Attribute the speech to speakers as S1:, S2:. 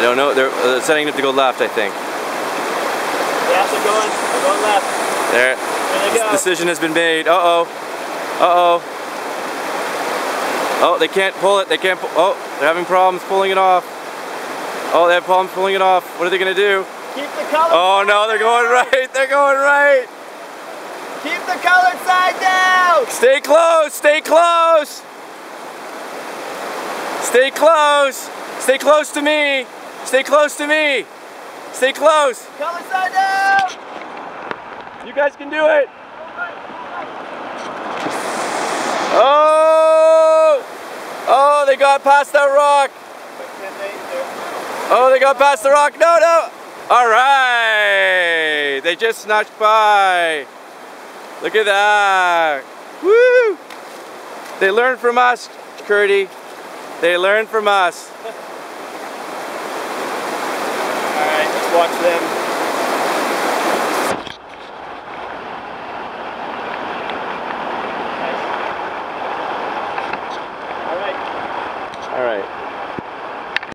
S1: don't know. They're uh, setting up to go left, I think.
S2: Yeah, they're going. They're going left.
S1: There.
S2: There they go.
S1: Decision has been made. Uh-oh. Uh-oh. Oh, they can't pull it. They can't pull. Oh, they're having problems pulling it off. Oh, they have problems pulling it off. What are they going to do?
S2: Keep the color.
S1: Oh, no, they're going right. They're going right.
S2: Keep the colored side down.
S1: Stay close. Stay close. Stay close. Stay close to me. Stay close to me. Stay close.
S2: Color side down.
S1: You guys can do it. Oh! Oh, they got past that rock. Oh, they got past the rock. No, no. All right. They just snatched by. Look at that. Woo! They learned from us, Curdy. They learned from us.
S2: All right, let's watch them